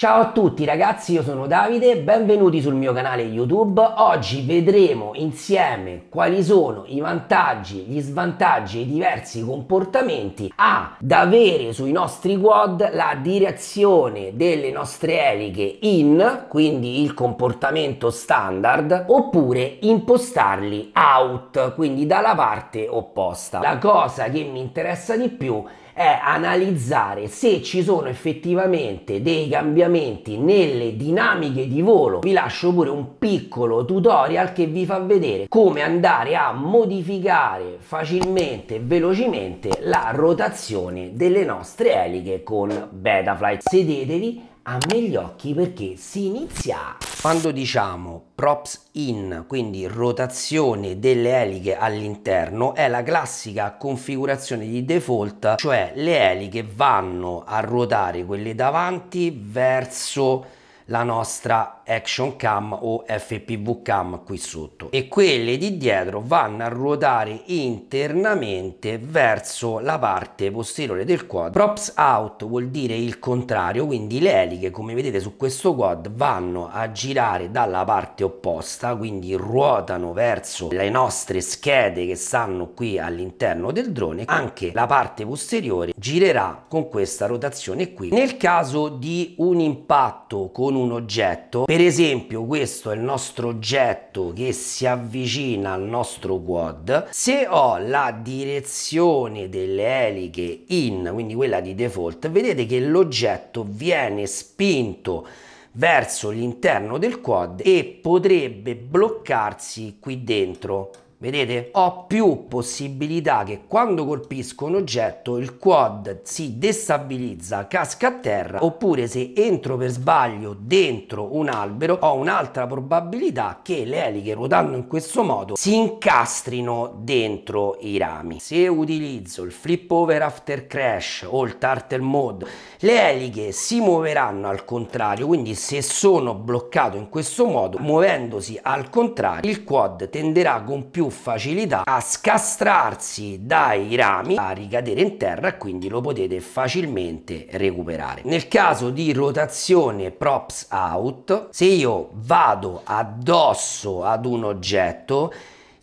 Ciao a tutti ragazzi, io sono Davide, benvenuti sul mio canale YouTube. Oggi vedremo insieme quali sono i vantaggi, gli svantaggi e i diversi comportamenti ad avere sui nostri quad la direzione delle nostre eliche in, quindi il comportamento standard, oppure impostarli out, quindi dalla parte opposta. La cosa che mi interessa di più è analizzare se ci sono effettivamente dei cambiamenti nelle dinamiche di volo. Vi lascio pure un piccolo tutorial che vi fa vedere come andare a modificare facilmente e velocemente la rotazione delle nostre eliche con Betaflight. Sedetevi a me gli occhi perché si inizia. Quando diciamo props in, quindi rotazione delle eliche all'interno, è la classica configurazione di default, cioè le eliche vanno a ruotare quelle davanti verso la nostra action cam o FPV cam qui sotto. E quelle di dietro vanno a ruotare internamente verso la parte posteriore del quad. Props out vuol dire il contrario quindi le eliche come vedete su questo quad vanno a girare dalla parte opposta quindi ruotano verso le nostre schede che stanno qui all'interno del drone. Anche la parte posteriore girerà con questa rotazione qui. Nel caso di un impatto con un oggetto. Per esempio questo è il nostro oggetto che si avvicina al nostro quad. Se ho la direzione delle eliche in quindi quella di default vedete che l'oggetto viene spinto verso l'interno del quad e potrebbe bloccarsi qui dentro Vedete? Ho più possibilità che quando colpisco un oggetto il quad si destabilizza, casca a terra, oppure se entro per sbaglio dentro un albero ho un'altra probabilità che le eliche ruotando in questo modo si incastrino dentro i rami. Se utilizzo il flip over after crash o il turtle mode, le eliche si muoveranno al contrario, quindi se sono bloccato in questo modo, muovendosi al contrario, il quad tenderà con più facilità a scastrarsi dai rami, a ricadere in terra quindi lo potete facilmente recuperare. Nel caso di rotazione props out, se io vado addosso ad un oggetto,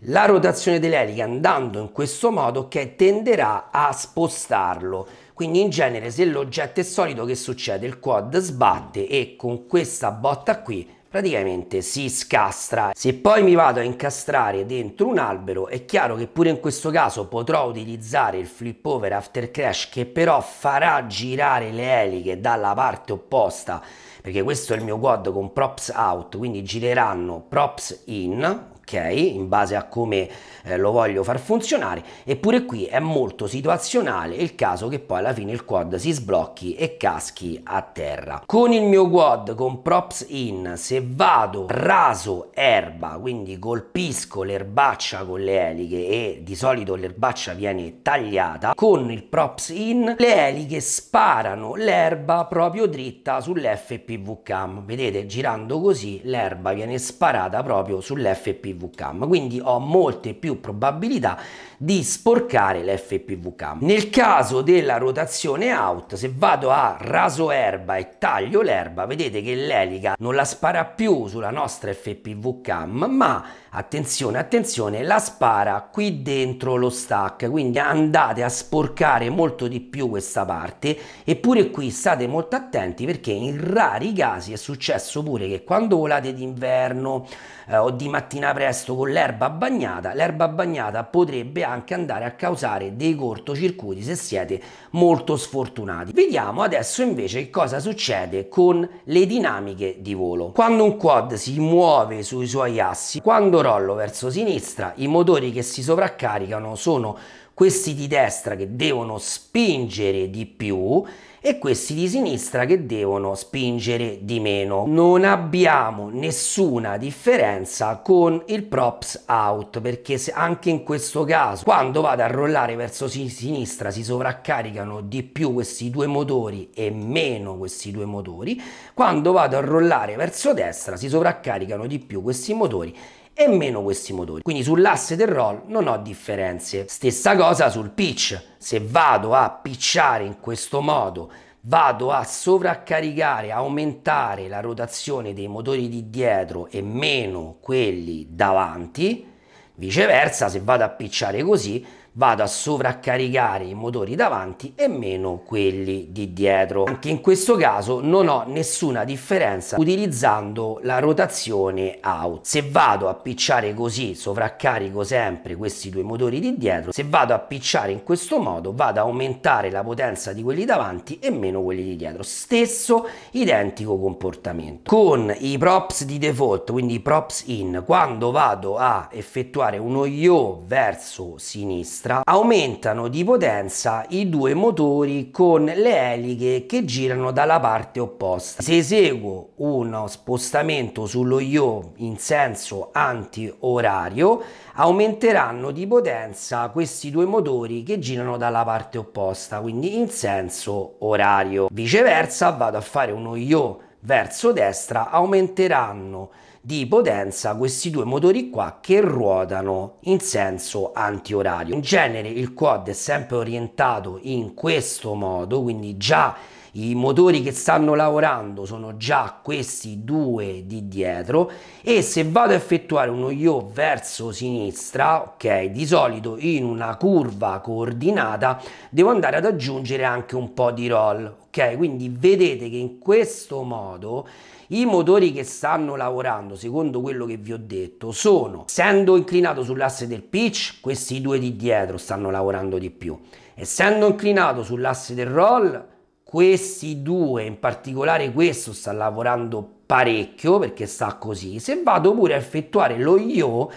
la rotazione dell'elica andando in questo modo che tenderà a spostarlo quindi in genere se l'oggetto è solido che succede? Il quad sbatte e con questa botta qui praticamente si scastra. Se poi mi vado a incastrare dentro un albero è chiaro che pure in questo caso potrò utilizzare il flip over after crash che però farà girare le eliche dalla parte opposta perché questo è il mio quad con props out quindi gireranno props in ok in base a come eh, lo voglio far funzionare eppure qui è molto situazionale il caso che poi alla fine il quad si sblocchi e caschi a terra. Con il mio quad con props in se vado raso erba quindi colpisco l'erbaccia con le eliche e di solito l'erbaccia viene tagliata con il props in le eliche sparano l'erba proprio dritta sull'FPV cam. Vedete girando così l'erba viene sparata proprio sull'FPV l'FPV cam, quindi ho molte più probabilità di sporcare l'FPV cam. Nel caso della rotazione out, se vado a raso erba e taglio l'erba, vedete che l'elica non la spara più sulla nostra FPV cam, ma attenzione, attenzione, la spara qui dentro lo stack, quindi andate a sporcare molto di più questa parte, eppure qui state molto attenti perché in rari casi è successo pure che quando volate d'inverno eh, o di mattina presto con l'erba bagnata, l'erba bagnata potrebbe anche andare a causare dei cortocircuiti se siete molto sfortunati. Vediamo adesso invece che cosa succede con le dinamiche di volo. Quando un quad si muove sui suoi assi, quando rollo verso sinistra, i motori che si sovraccaricano sono questi di destra che devono spingere di più e questi di sinistra che devono spingere di meno. Non abbiamo nessuna differenza con il props out perché anche in questo caso quando vado a rollare verso sinistra si sovraccaricano di più questi due motori e meno questi due motori, quando vado a rollare verso destra si sovraccaricano di più questi motori e meno questi motori. Quindi sull'asse del roll non ho differenze. Stessa cosa sul pitch. Se vado a pitchare in questo modo vado a sovraccaricare, aumentare la rotazione dei motori di dietro e meno quelli davanti, viceversa se vado a picciare così vado a sovraccaricare i motori davanti e meno quelli di dietro. Anche in questo caso non ho nessuna differenza utilizzando la rotazione out. Se vado a picciare così sovraccarico sempre questi due motori di dietro, se vado a picciare in questo modo vado a aumentare la potenza di quelli davanti e meno quelli di dietro. Stesso identico comportamento. Con i props di default, quindi i props in, quando vado a effettuare uno yo verso sinistra, destra aumentano di potenza i due motori con le eliche che girano dalla parte opposta. Se eseguo uno spostamento sullo io in senso anti-orario, aumenteranno di potenza questi due motori che girano dalla parte opposta, quindi in senso orario. Viceversa, vado a fare uno io verso destra, aumenteranno di potenza questi due motori qua che ruotano in senso antiorario. In genere il quad è sempre orientato in questo modo, quindi già i motori che stanno lavorando sono già questi due di dietro e se vado a effettuare uno yo verso sinistra, ok, di solito in una curva coordinata devo andare ad aggiungere anche un po' di roll, ok? Quindi vedete che in questo modo i motori che stanno lavorando, secondo quello che vi ho detto, sono, essendo inclinato sull'asse del pitch, questi due di dietro stanno lavorando di più. Essendo inclinato sull'asse del roll, questi due, in particolare questo, sta lavorando parecchio perché sta così. Se vado pure a effettuare lo yo,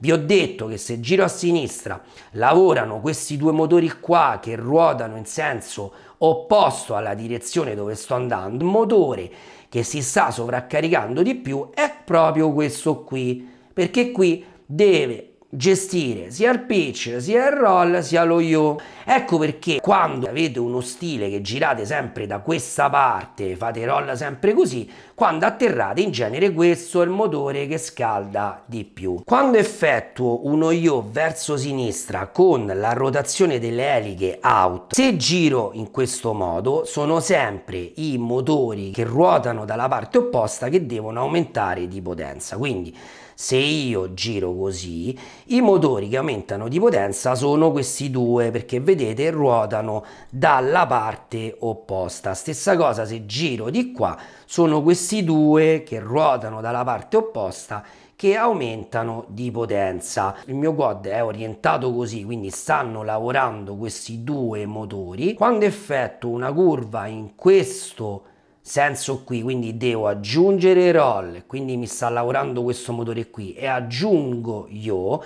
vi ho detto che se giro a sinistra lavorano questi due motori qua che ruotano in senso opposto alla direzione dove sto andando, motore che si sta sovraccaricando di più è proprio questo qui, perché qui deve gestire sia il pitch, sia il roll, sia lo yo. Ecco perché quando avete uno stile che girate sempre da questa parte, fate roll sempre così, quando atterrate in genere questo è il motore che scalda di più. Quando effettuo uno yo verso sinistra con la rotazione delle eliche out, se giro in questo modo sono sempre i motori che ruotano dalla parte opposta che devono aumentare di potenza. Quindi se io giro così, i motori che aumentano di potenza sono questi due, perché vedete ruotano dalla parte opposta. Stessa cosa se giro di qua, sono questi due che ruotano dalla parte opposta che aumentano di potenza. Il mio quad è orientato così, quindi stanno lavorando questi due motori. Quando effettuo una curva in questo senso qui, quindi devo aggiungere roll, quindi mi sta lavorando questo motore qui. E aggiungo io,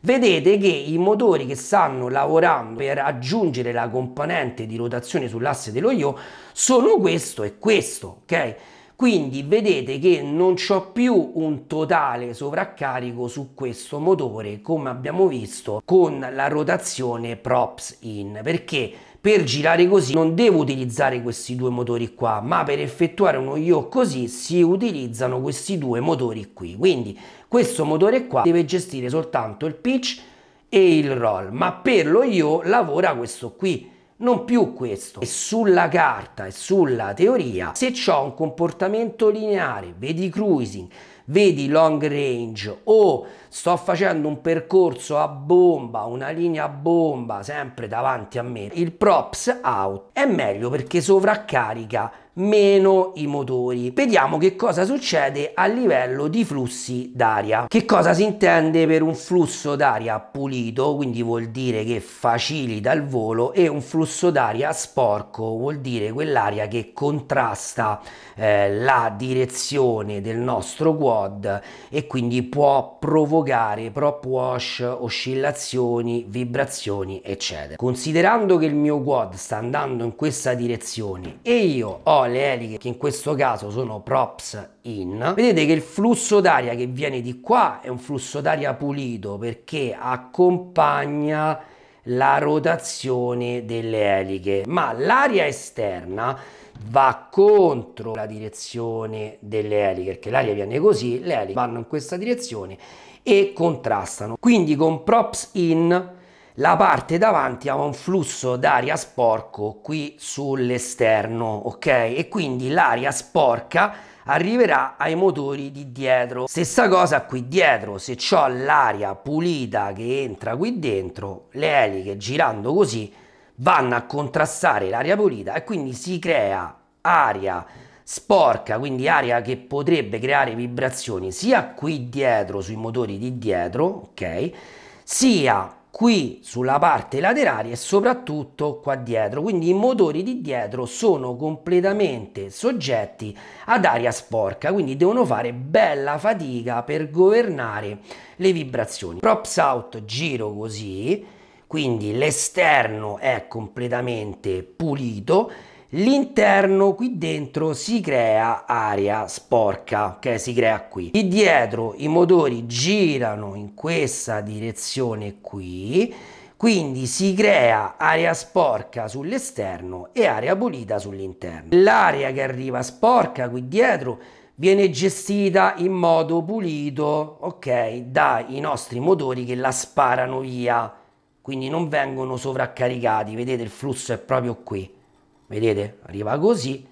vedete che i motori che stanno lavorando per aggiungere la componente di rotazione sull'asse dello io sono questo e questo, ok? Quindi vedete che non ho più un totale sovraccarico su questo motore come abbiamo visto con la rotazione props in. Perché per girare così non devo utilizzare questi due motori qua, ma per effettuare uno yo così si utilizzano questi due motori qui. Quindi questo motore qua deve gestire soltanto il pitch e il roll, ma per lo yo lavora questo qui non più questo. E sulla carta e sulla teoria, se ho un comportamento lineare, vedi cruising, vedi long range o sto facendo un percorso a bomba, una linea a bomba sempre davanti a me, il props out è meglio perché sovraccarica meno i motori. Vediamo che cosa succede a livello di flussi d'aria. Che cosa si intende per un flusso d'aria pulito, quindi vuol dire che facilita il volo e un flusso d'aria sporco vuol dire quell'aria che contrasta eh, la direzione del nostro quad e quindi può provocare prop wash, oscillazioni, vibrazioni eccetera. Considerando che il mio quad sta andando in questa direzione e io le eliche che in questo caso sono props in, vedete che il flusso d'aria che viene di qua è un flusso d'aria pulito perché accompagna la rotazione delle eliche, ma l'aria esterna va contro la direzione delle eliche, perché l'aria viene così, le eliche vanno in questa direzione e contrastano. Quindi con props in la parte davanti ha un flusso d'aria sporco qui sull'esterno, ok? E quindi l'aria sporca arriverà ai motori di dietro. Stessa cosa qui dietro, se ho l'aria pulita che entra qui dentro, le eliche girando così vanno a contrastare l'aria pulita e quindi si crea aria sporca, quindi aria che potrebbe creare vibrazioni sia qui dietro sui motori di dietro, ok? Sia qui sulla parte laterale e soprattutto qua dietro. Quindi i motori di dietro sono completamente soggetti ad aria sporca quindi devono fare bella fatica per governare le vibrazioni. Props out giro così. Quindi l'esterno è completamente pulito L'interno qui dentro si crea aria sporca che si crea qui. Qui dietro i motori girano in questa direzione qui, quindi si crea aria sporca sull'esterno e aria pulita sull'interno. L'aria che arriva sporca qui dietro viene gestita in modo pulito, ok, dai nostri motori che la sparano via, quindi non vengono sovraccaricati, vedete il flusso è proprio qui vedete? Arriva così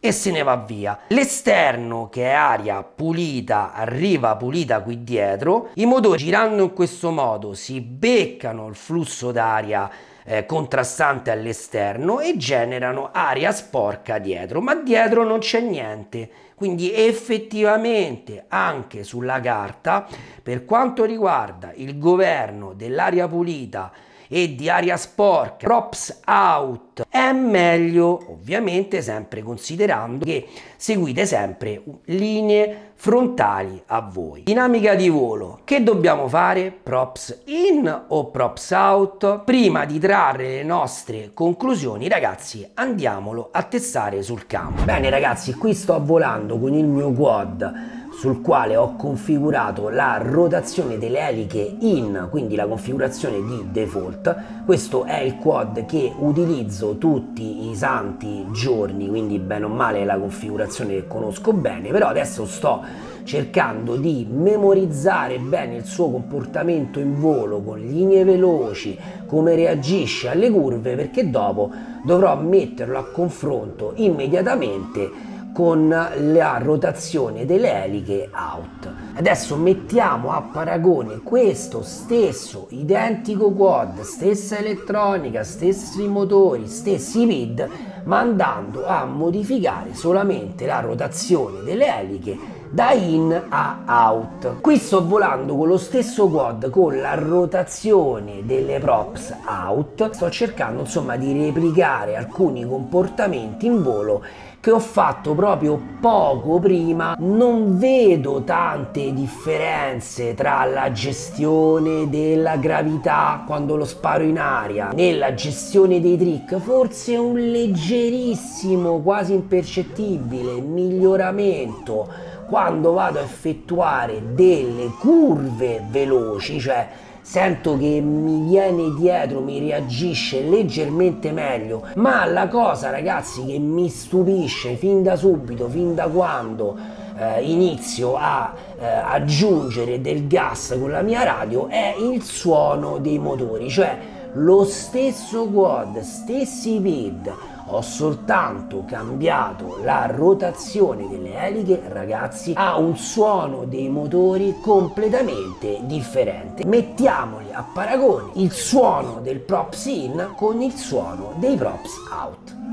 e se ne va via. L'esterno che è aria pulita arriva pulita qui dietro. I motori girando in questo modo si beccano il flusso d'aria eh, contrastante all'esterno e generano aria sporca dietro ma dietro non c'è niente. Quindi effettivamente anche sulla carta per quanto riguarda il governo dell'aria pulita e di aria sporca, props out, è meglio ovviamente sempre considerando che seguite sempre linee frontali a voi. Dinamica di volo, che dobbiamo fare? Props in o props out? Prima di trarre le nostre conclusioni ragazzi andiamolo a testare sul campo. Bene ragazzi qui sto volando con il mio quad sul quale ho configurato la rotazione delle eliche in, quindi la configurazione di default. Questo è il quad che utilizzo tutti i santi giorni, quindi bene o male è la configurazione che conosco bene, però adesso sto cercando di memorizzare bene il suo comportamento in volo con linee veloci, come reagisce alle curve, perché dopo dovrò metterlo a confronto immediatamente con la rotazione delle eliche out. Adesso mettiamo a paragone questo stesso identico quad, stessa elettronica, stessi motori, stessi PID, ma andando a modificare solamente la rotazione delle eliche da in a out. Qui sto volando con lo stesso quad con la rotazione delle props out, sto cercando insomma di replicare alcuni comportamenti in volo che ho fatto proprio poco prima, non vedo tante differenze tra la gestione della gravità quando lo sparo in aria, nella gestione dei trick, forse un leggerissimo, quasi impercettibile miglioramento quando vado a effettuare delle curve veloci, cioè sento che mi viene dietro, mi reagisce leggermente meglio, ma la cosa ragazzi che mi stupisce fin da subito, fin da quando eh, inizio a eh, aggiungere del gas con la mia radio è il suono dei motori, cioè lo stesso quad, stessi bid, ho soltanto cambiato la rotazione delle eliche, ragazzi, ha un suono dei motori completamente differente. Mettiamoli a paragone il suono del props in con il suono dei props out.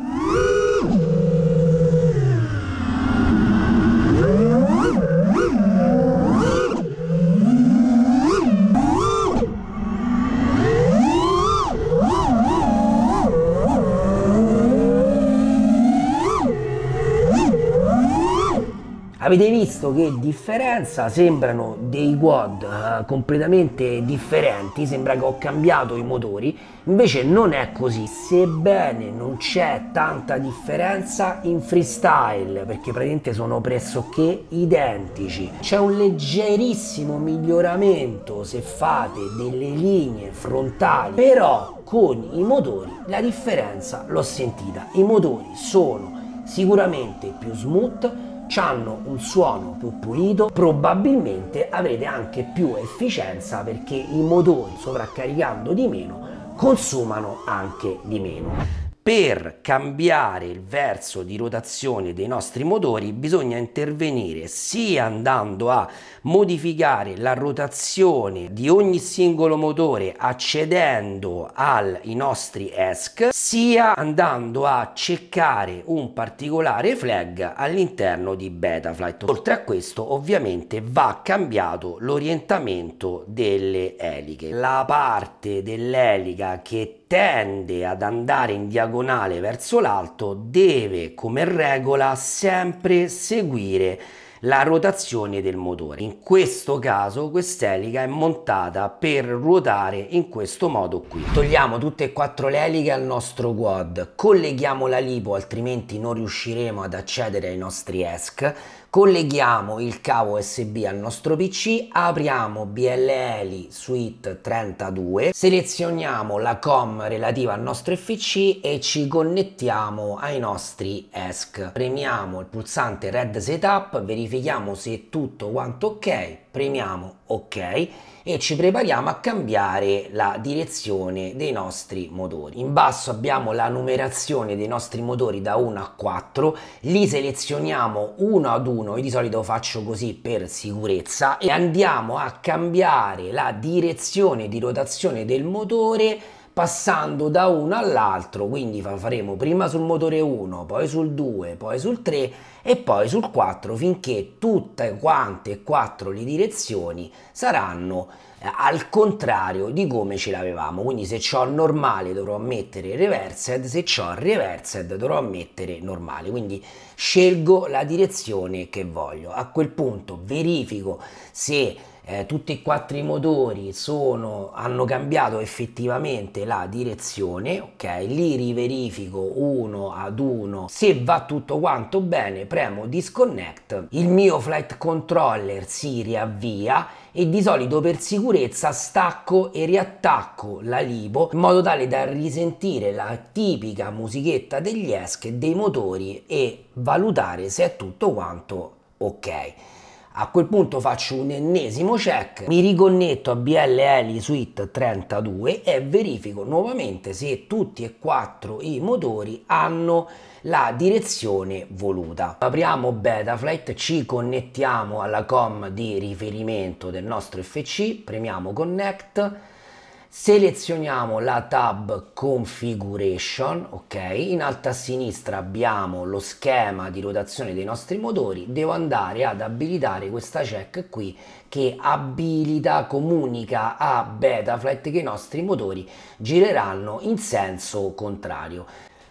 Avete visto che differenza? Sembrano dei quad uh, completamente differenti, sembra che ho cambiato i motori, invece non è così, sebbene non c'è tanta differenza in freestyle, perché praticamente sono pressoché identici. C'è un leggerissimo miglioramento se fate delle linee frontali, però con i motori la differenza l'ho sentita. I motori sono sicuramente più smooth, hanno un suono più pulito, probabilmente avrete anche più efficienza perché i motori sovraccaricando di meno consumano anche di meno. Per cambiare il verso di rotazione dei nostri motori bisogna intervenire sia andando a modificare la rotazione di ogni singolo motore accedendo ai nostri ESC sia andando a ceccare un particolare flag all'interno di Betaflight. Oltre a questo ovviamente va cambiato l'orientamento delle eliche. La parte dell'elica che tende ad andare in diagonale verso l'alto deve come regola sempre seguire la rotazione del motore. In questo caso quest'elica è montata per ruotare in questo modo qui. Togliamo tutte e quattro le eliche al nostro quad, colleghiamo la lipo altrimenti non riusciremo ad accedere ai nostri ESC colleghiamo il cavo USB al nostro PC, apriamo BLL Suite 32, selezioniamo la COM relativa al nostro FC e ci connettiamo ai nostri ESC. Premiamo il pulsante Red Setup, verifichiamo se è tutto quanto ok, premiamo ok e ci prepariamo a cambiare la direzione dei nostri motori. In basso abbiamo la numerazione dei nostri motori da 1 a 4, li selezioniamo uno ad uno, io di solito faccio così per sicurezza e andiamo a cambiare la direzione di rotazione del motore passando da uno all'altro, quindi faremo prima sul motore 1, poi sul 2, poi sul 3 e poi sul 4 finché tutte quante e quattro le direzioni saranno eh, al contrario di come ce l'avevamo. Quindi se ho normale dovrò mettere reversed se ho reversed dovrò mettere normale. Quindi scelgo la direzione che voglio. A quel punto verifico se eh, tutti e quattro i motori sono, hanno cambiato effettivamente la direzione, ok? Li riverifico uno ad uno. Se va tutto quanto bene, premo disconnect, il mio flight controller si riavvia e di solito per sicurezza stacco e riattacco la lipo in modo tale da risentire la tipica musichetta degli ESC dei motori e valutare se è tutto quanto ok. A quel punto faccio un ennesimo check, mi riconnetto a BLL Suite 32 e verifico nuovamente se tutti e quattro i motori hanno la direzione voluta. Apriamo Betaflight, ci connettiamo alla COM di riferimento del nostro FC, premiamo Connect, selezioniamo la tab configuration ok? In alto a sinistra abbiamo lo schema di rotazione dei nostri motori. Devo andare ad abilitare questa check qui che abilita comunica a Betaflight che i nostri motori gireranno in senso contrario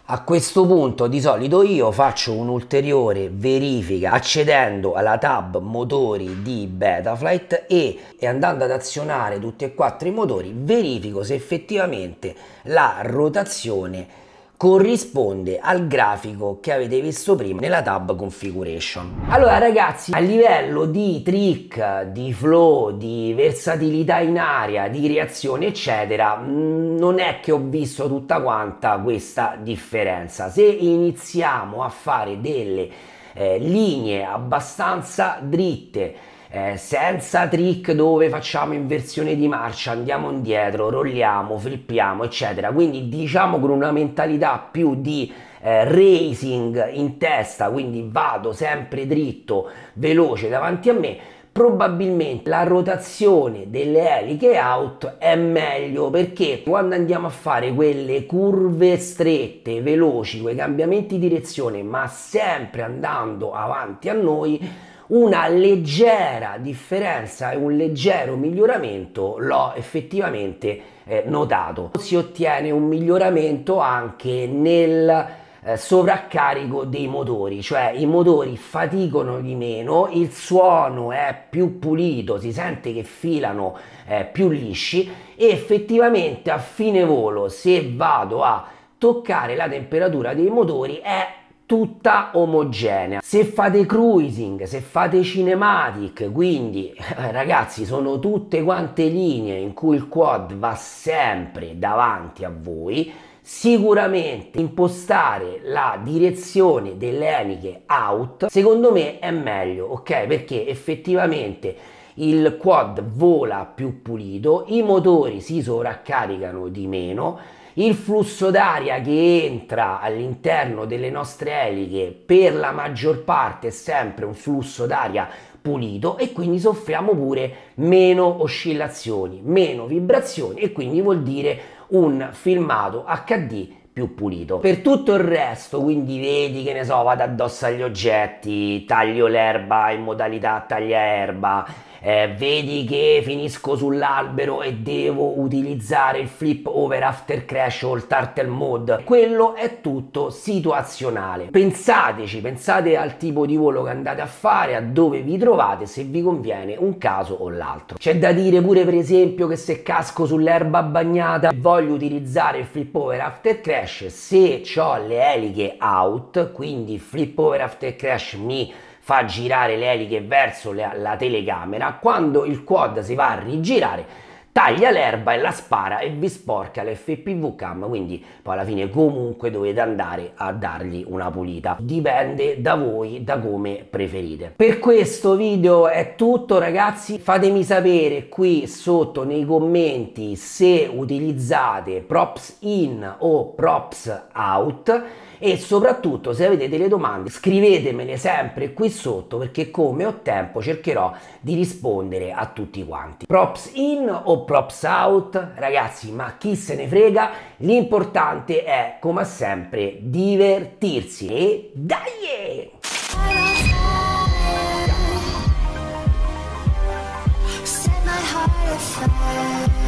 a questo punto di solito io faccio un'ulteriore verifica accedendo alla tab motori di Betaflight e, e andando ad azionare tutti e quattro i motori verifico se effettivamente la rotazione corrisponde al grafico che avete visto prima nella tab configuration. Allora ragazzi, a livello di trick, di flow, di versatilità in aria, di reazione eccetera, mm, non è che ho visto tutta quanta questa differenza. Se iniziamo a fare delle eh, linee abbastanza dritte, eh, senza trick dove facciamo inversione di marcia, andiamo indietro, rolliamo, flippiamo, eccetera. Quindi diciamo con una mentalità più di eh, racing in testa, quindi vado sempre dritto, veloce davanti a me probabilmente la rotazione delle eliche out è meglio perché quando andiamo a fare quelle curve strette, veloci, quei cambiamenti di direzione, ma sempre andando avanti a noi, una leggera differenza e un leggero miglioramento l'ho effettivamente eh, notato. Si ottiene un miglioramento anche nel eh, sovraccarico dei motori, cioè i motori faticano di meno, il suono è più pulito, si sente che filano eh, più lisci e effettivamente a fine volo se vado a toccare la temperatura dei motori è tutta omogenea. Se fate cruising, se fate cinematic, quindi ragazzi sono tutte quante linee in cui il quad va sempre davanti a voi, sicuramente impostare la direzione delle eliche out secondo me è meglio, ok? Perché effettivamente il quad vola più pulito, i motori si sovraccaricano di meno, il flusso d'aria che entra all'interno delle nostre eliche per la maggior parte è sempre un flusso d'aria pulito e quindi soffriamo pure meno oscillazioni, meno vibrazioni e quindi vuol dire un filmato HD più pulito. Per tutto il resto, quindi vedi che ne so, vado addosso agli oggetti, taglio l'erba in modalità taglia erba, eh, vedi che finisco sull'albero e devo utilizzare il flip over after crash o il turtle mode, quello è tutto situazionale. Pensateci, pensate al tipo di volo che andate a fare, a dove vi trovate, se vi conviene un caso o l'altro. C'è da dire pure per esempio che se casco sull'erba bagnata voglio utilizzare il flip over after crash, se ho le eliche out, quindi flip over after crash mi fa girare le eliche verso la, la telecamera, quando il quad si va a rigirare taglia l'erba e la spara e vi sporca l'FPV cam quindi poi alla fine comunque dovete andare a dargli una pulita. Dipende da voi da come preferite. Per questo video è tutto ragazzi. Fatemi sapere qui sotto nei commenti se utilizzate props in o props out e soprattutto se avete delle domande scrivetemele sempre qui sotto perché come ho tempo cercherò di rispondere a tutti quanti. Props in o props out? Ragazzi, ma chi se ne frega? L'importante è come sempre divertirsi e dai! Set my heart afire